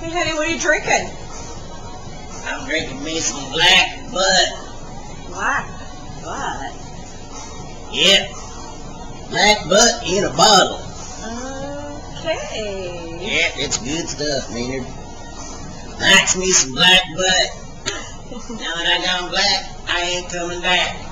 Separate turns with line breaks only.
Hey, honey, what are you drinking?
I'm drinking me some black butt.
Black butt.
Yep. Black butt in a bottle.
Okay.
Yep, it's good stuff, Maynard. Likes me some black butt. now that I gone black, I ain't coming back.